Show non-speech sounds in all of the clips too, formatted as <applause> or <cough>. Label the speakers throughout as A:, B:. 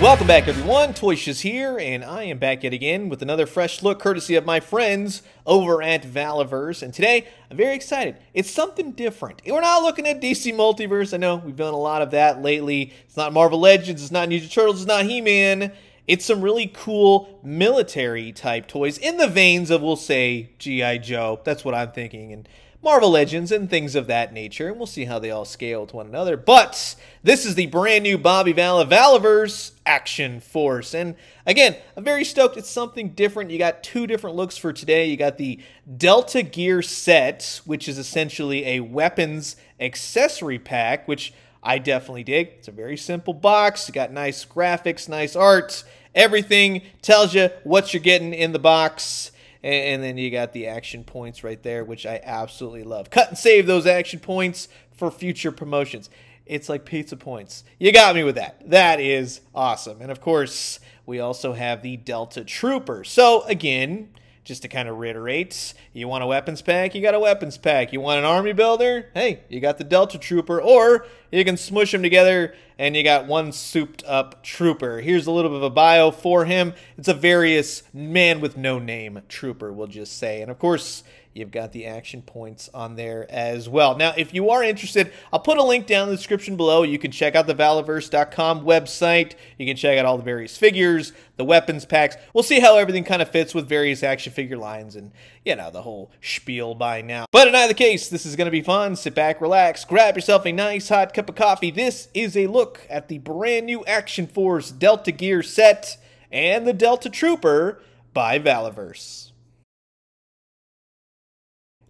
A: Welcome back, everyone. Toyshiz here, and I am back yet again with another fresh look courtesy of my friends over at Valaverse. And today, I'm very excited. It's something different. We're not looking at DC Multiverse. I know we've done a lot of that lately. It's not Marvel Legends, it's not Ninja Turtles, it's not He Man. It's some really cool military type toys in the veins of, we'll say, G.I. Joe. That's what I'm thinking. And Marvel Legends and things of that nature, and we'll see how they all scale to one another. But this is the brand new Bobby Vala Valaverse Action Force. And again, I'm very stoked. It's something different. You got two different looks for today. You got the Delta Gear set, which is essentially a weapons accessory pack, which I definitely dig. It's a very simple box. You got nice graphics, nice art. Everything tells you what you're getting in the box. And, then you got the action points right there, which I absolutely love. Cut and save those action points for future promotions. It's like pizza points. You got me with that. That is awesome. And of course, we also have the Delta Trooper. So again, just to kind of reiterate, you want a weapons pack, you got a weapons pack. You want an army builder? Hey, you got the Delta Trooper. Or you can smush them together and you got one souped up trooper. Here's a little bit of a bio for him. It's a various man with no name trooper, we'll just say. And of course, You've got the action points on there as well. Now, if you are interested, I'll put a link down in the description below. You can check out the Valaverse.com website. You can check out all the various figures, the weapons packs. We'll see how everything kind of fits with various action figure lines and, you know, the whole spiel by now. But in either case, this is going to be fun. Sit back, relax, grab yourself a nice hot cup of coffee. This is a look at the brand new Action Force Delta Gear set and the Delta Trooper by Valaverse.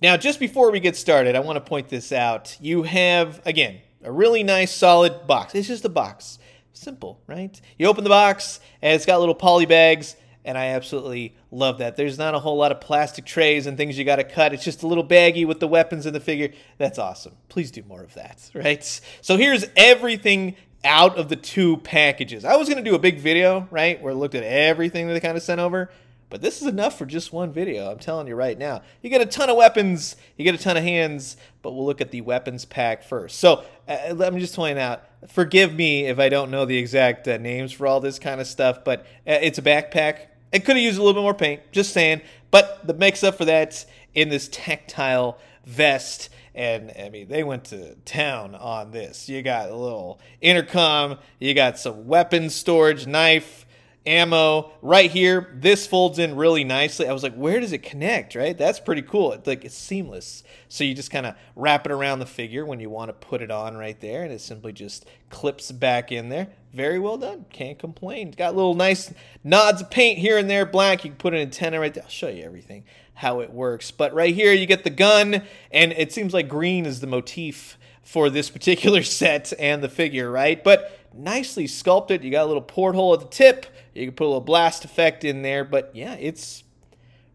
A: Now, just before we get started, I want to point this out. You have, again, a really nice solid box. It's just a box. Simple, right? You open the box, and it's got little poly bags, and I absolutely love that. There's not a whole lot of plastic trays and things you got to cut. It's just a little baggie with the weapons and the figure. That's awesome. Please do more of that, <laughs> right? So here's everything out of the two packages. I was going to do a big video, right, where I looked at everything that they kind of sent over. But this is enough for just one video, I'm telling you right now. You get a ton of weapons, you get a ton of hands, but we'll look at the weapons pack first. So uh, let me just point out, forgive me if I don't know the exact uh, names for all this kind of stuff, but uh, it's a backpack. It could have used a little bit more paint, just saying. But the mix up for that in this tactile vest and I mean they went to town on this. You got a little intercom, you got some weapons storage, knife, ammo right here. This folds in really nicely. I was like, where does it connect, right? That's pretty cool. It's like it's seamless. So you just kind of wrap it around the figure when you want to put it on right there, and it simply just clips back in there. Very well done. Can't complain. It's Got little nice nods of paint here and there, black. You can put an antenna right there. I'll show you everything, how it works. But right here, you get the gun, and it seems like green is the motif for this particular <laughs> set and the figure, right? But nicely sculpted. You got a little porthole at the tip. You can put a little blast effect in there. But yeah, it's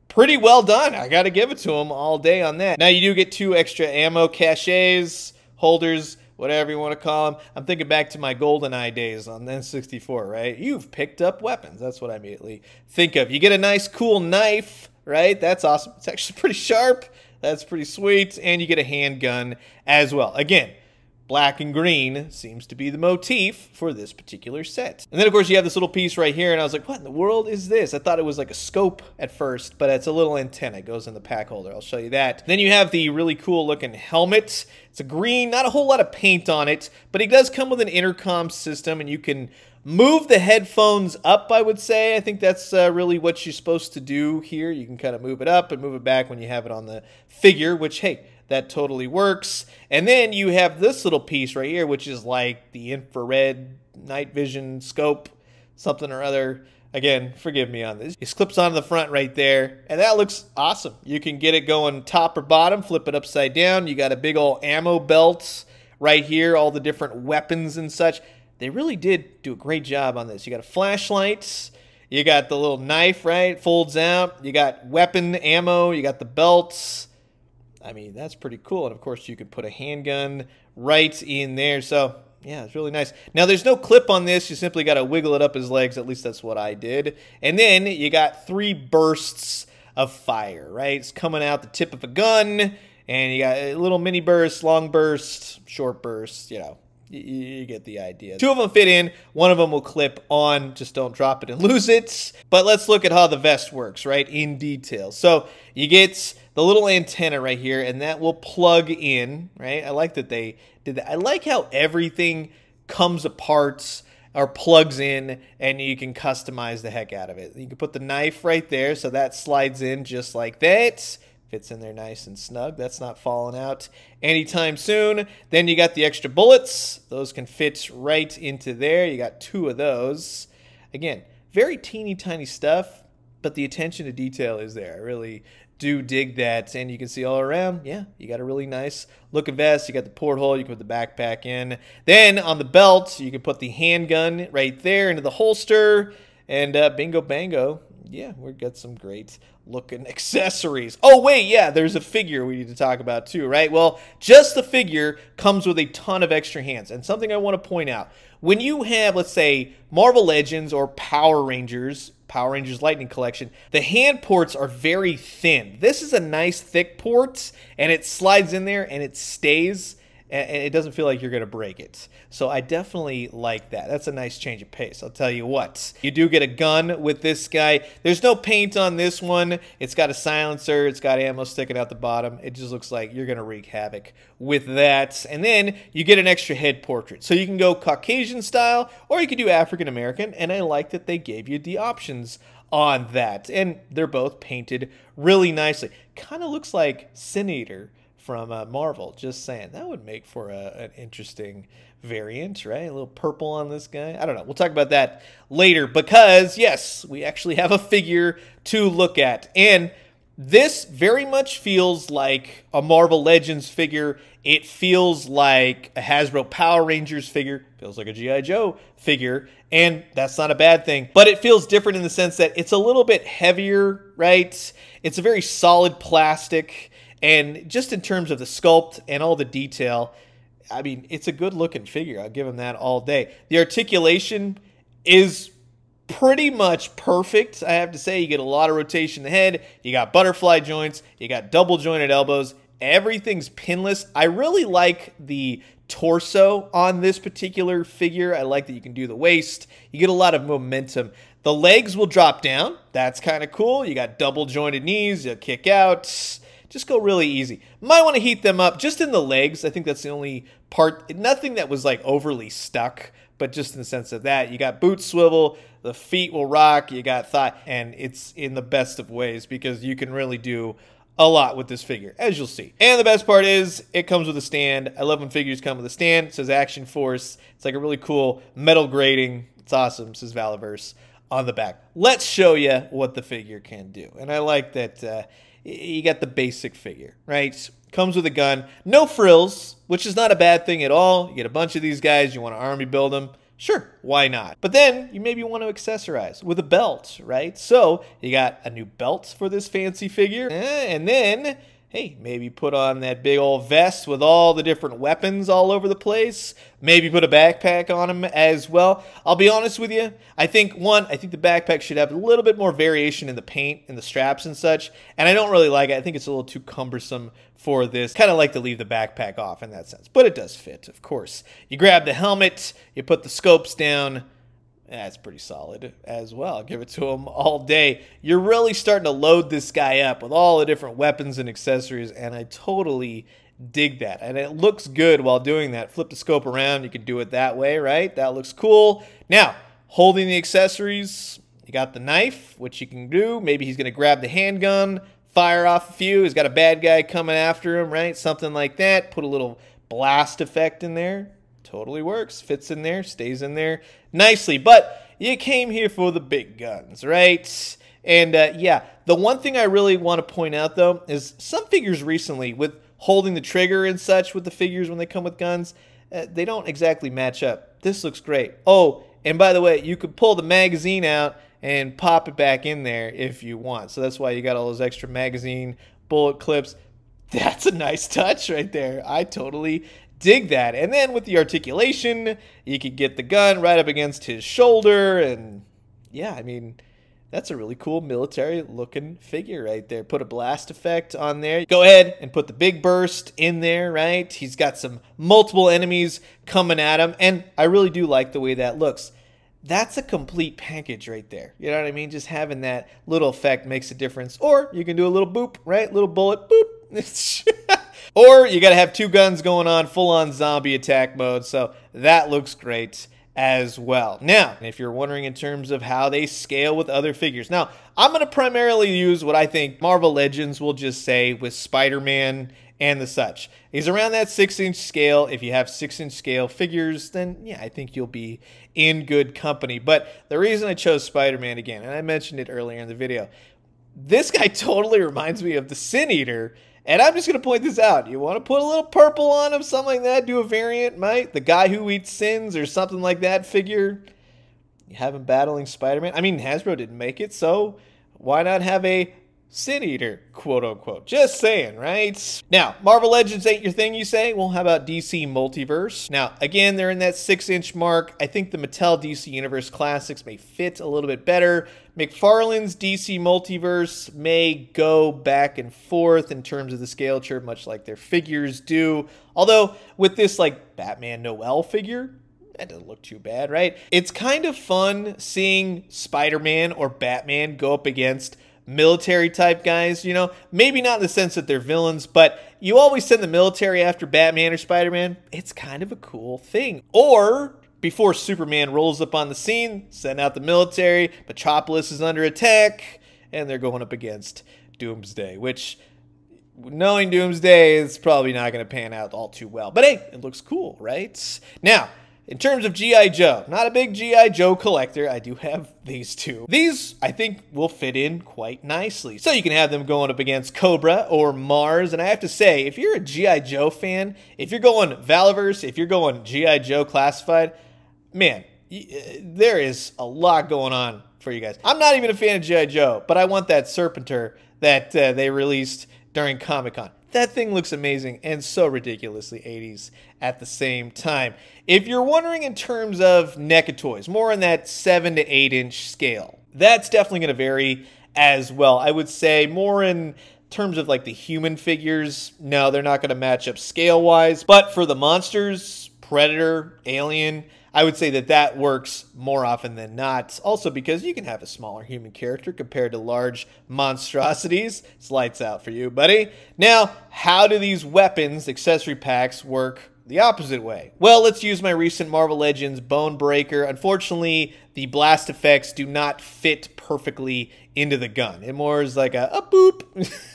A: pretty well done. I got to give it to them all day on that. Now you do get two extra ammo caches, holders, whatever you want to call them. I'm thinking back to my GoldenEye days on N64, right? You've picked up weapons. That's what I immediately think of. You get a nice, cool knife, right? That's awesome. It's actually <laughs> pretty sharp. That's pretty sweet. And you get a handgun as well. Again, black and green seems to be the motif for this particular set. And then, of course, you have this little piece right here, and I was like, what in the world is this? I thought it was like a scope at first, but it's a little antenna. It goes in the pack holder. I'll show you that. Then you have the really cool looking helmet. It's a green, not a whole lot of paint on it, but it does come with an intercom system, and you can Move the headphones up, I would say. I think that's uh, really what you're supposed to do here. You can kind of move it up and move it back when you have it on the figure, which, hey, that totally works. And then you have this little piece right here, which is like the infrared night vision scope, something or other. Again, forgive me on this. It clips onto the front right there, and that looks awesome. You can get it going top or bottom, flip it upside down. You got a big old ammo belt right here, all the different weapons and such they really did do a great job on this. You got a flashlight, you got the little knife, right? Folds out. You got weapon ammo, you got the belts. I mean, that's pretty cool. And of course, you could put a handgun right in there. So, yeah, it's really nice. Now, there's no clip on this. You simply got to wiggle it up his legs. At least that's what I did. And then you got three bursts of fire, right? It's coming out the tip of a gun. And you got a little mini burst, long burst, short burst, you know, you get the idea. Two of them fit in, one of them will clip on, just don't drop it and <laughs> lose it. But let's look at how the vest works, right, in detail. So you get the little antenna right here, and that will plug in, right? I like that they did that. I like how everything comes apart or plugs in and you can customize the heck out of it. You can put the knife right there so that slides in just like that. Fits in there nice and snug. That's not falling out anytime soon. Then you got the extra bullets. Those can fit right into there. You got two of those. Again, very teeny tiny stuff, but the attention to detail is there. I really do dig that. And you can see all around, yeah, you got a really nice looking vest. You got the porthole, you can put the backpack in. Then on the belt, you can put the handgun right there into the holster. And uh, bingo bango, yeah, we've got some great looking <laughs> accessories. Oh, wait, yeah, there's a figure we need to talk about too, right? Well, just the figure comes with a ton of extra hands. And something I want to point out when you have, let's say, Marvel Legends or Power Rangers, Power Rangers Lightning Collection, the hand ports are very thin. This is a nice thick port, and it slides in there and it stays and it doesn't feel like you're going to break it. So I definitely like that. That's a nice change of pace. I'll tell you what. You do get a gun with this guy. There's no paint on this one. It's got a silencer. It's got ammo sticking out the bottom. It just looks like you're going to wreak havoc with that. And then you get an extra head portrait. So you can go Caucasian style or you can do African American. And I like that they gave you the options on that. And they're both painted really nicely. Kind of looks like Sin Eater from uh, Marvel. Just saying, that would make for a, an interesting variant, right? A little purple on this guy. I don't know. We'll talk about that later because, yes, we actually have a figure to look at. And this very much feels like a Marvel Legends figure. It feels like a Hasbro Power Rangers figure. Feels like a G.I. Joe figure. And that's not a bad thing. But it feels different in the sense that it's a little bit heavier, right? It's a very solid plastic. And just in terms of the sculpt and all the detail, I mean, it's a good looking figure. I'll give him that all day. The articulation is pretty much perfect. I have to say, you get a lot of rotation in the head. You got butterfly joints. You got double jointed elbows. Everything's pinless. I really like the torso on this particular figure. I like that you can do the waist. You get a lot of momentum. The legs will drop down. That's kind of cool. You got double jointed knees. You kick out just go really easy. Might want to heat them up just in the legs. I think that's the only part. Nothing that was like overly stuck, but just in the sense of that. You got boot swivel, the feet will rock, you got thigh, and it's in the best of ways because you can really do a lot with this figure, as you'll see. And the best part is it comes with a stand. I love when figures come with a stand. It says Action Force. It's like a really cool metal grating. It's awesome. It says Valaverse on the back. Let's show you what the figure can do. And I like that uh, you got the basic figure, right? Comes with a gun, no frills, which is not a bad thing at all. You get a bunch of these guys, you want to army build them. Sure, why not? But then you maybe want to accessorize with a belt, right? So you got a new belt for this fancy figure, eh, and then hey, maybe put on that big old vest with all the different weapons all over the place. Maybe put a backpack on him as well. I'll be honest with you. I think, one, I think the backpack should have a little bit more variation in the paint and the straps and such. And I don't really like it. I think it's a little too cumbersome for this. Kind of like to leave the backpack off in that sense. But it does fit, of course. You grab the helmet, you put the scopes down, that's pretty solid as well. Give it to him all day. You're really starting to load this guy up with all the different weapons and accessories, and I totally dig that. And it looks good while doing that. Flip the scope around. You can do it that way, right? That looks cool. Now, holding the accessories, you got the knife, which you can do. Maybe he's going to grab the handgun, fire off a few. He's got a bad guy coming after him, right? Something like that. Put a little blast effect in there totally works, fits in there, stays in there nicely. But you came here for the big guns, right? And uh, yeah, the one thing I really want to point out though is some figures recently with holding the trigger and such with the figures when they come with guns, uh, they don't exactly match up. This looks great. Oh, and by the way, you could pull the magazine out and pop it back in there if you want. So that's why you got all those extra magazine bullet clips. <laughs> That's a nice touch right there. I totally dig that. And then with the articulation, you could get the gun right up against his shoulder. And yeah, I mean, that's a really cool military looking figure right there. Put a blast effect on there. Go ahead and put the big burst in there, right? He's got some multiple enemies coming at him, and I really do like the way that looks. That's a complete package right there. You know what I mean? Just having that little effect makes a difference. Or you can do a little boop, right? Little bullet, boop. <laughs> or you got to have two guns going on, full on zombie attack mode. So that looks great as well. Now, if you're wondering in terms of how they scale with other figures, now I'm going to primarily use what I think Marvel Legends will just say with Spider Man and the such. He's around that six inch scale. If you have six inch scale figures, then yeah, I think you'll be in good company. But the reason I chose Spider Man again, and I mentioned it earlier in the video, this guy <laughs> totally reminds me of the Sin Eater and I'm just going to point this out. You want to put a little purple on him, something like that, do a variant, might? The guy who eats sins or something like that figure. You have him battling Spider Man. I mean, Hasbro didn't make it, so why not have a Sin Eater, quote unquote. Just saying, right? Now, Marvel Legends ain't your thing, you say? Well, how about DC Multiverse? Now, again, they're in that six inch mark. I think the Mattel DC Universe Classics may fit a little bit better. McFarlane's DC Multiverse may go back and forth in terms of the scale chart, much like their figures do. Although, with this, like, Batman Noel figure, that doesn't look too bad, right? It's kind of fun seeing Spider Man or Batman go up against military type guys, you know, maybe not in the sense that they're villains, but you always send the military after Batman or Spider Man. It's kind of a cool thing. Or before Superman rolls up on the scene, send out the military, Metropolis is under attack, and they're going up against Doomsday, which knowing Doomsday is probably not going to pan out all too well. But hey, it looks cool, right? Now, in terms of G.I. Joe, not a big G.I. Joe collector. I do have these two. These, I think, will fit in quite nicely. So you can have them going up against Cobra or Mars. And I have to say, if you're a G.I. Joe fan, if you're going Valaverse, if you're going G.I. Joe Classified, man, uh, there is a lot going on for you guys. I'm not even a fan of G.I. Joe, but I want that Serpentor that uh, they released during Comic Con. That thing looks amazing and so ridiculously 80s at the same time. If you're wondering in terms of NECA toys, more in that 7 to 8 inch scale, that's definitely going to vary as well. I would say more in terms of like the human figures, no, they're not going to match up scale wise. But for the monsters, Predator, Alien, I would say that that works more often than not. Also, because you can have a smaller human character compared to large monstrosities. It's lights out for you, buddy. Now, how do these weapons, accessory packs, work the opposite way. Well, let's use my recent Marvel Legends Bone Breaker. Unfortunately, the blast effects do not fit perfectly into the gun. It more is like a, a boop. <laughs>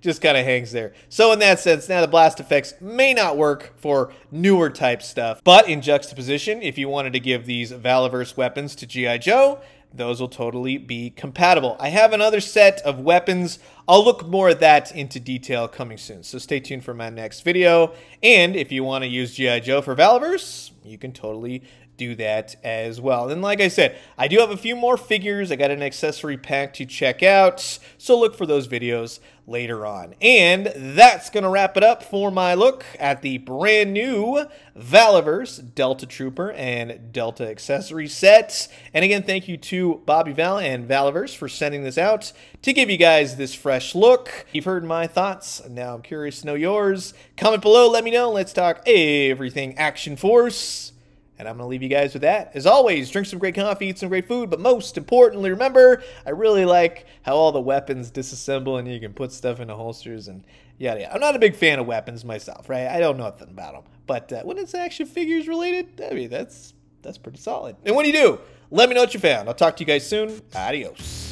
A: just kind of hangs there. So in that sense, now the blast effects may not work for newer type stuff, but in juxtaposition, if you wanted to give these Valaverse weapons to G.I. Joe, those will totally be compatible. I have another set of weapons. I'll look more at that into detail coming soon, so stay tuned for my next video. And if you want to use G.I. Joe for Valaverse, you can totally do that as well. And like I said, I do have a few more figures. I got an accessory pack to check out, so look for those videos later on. And that's going to wrap it up for my look at the brand new Valaverse Delta Trooper and Delta accessory sets. And again, thank you to Bobby Val and Valaverse for sending this out to give you guys this fresh look. You've heard my thoughts. Now I'm curious to know yours. Comment below, let me know. Let's talk everything Action Force. And I'm going to leave you guys with that. As always, drink some great coffee, eat some great food, but most importantly, remember, I really like how all the weapons disassemble and you can put stuff into holsters and yada yada. I'm not a big fan of weapons myself, right? I don't know nothing about them. But uh, when it's action figures related, I mean, that's, that's pretty solid. And when you do, let me know what you found. I'll talk to you guys soon. Adios.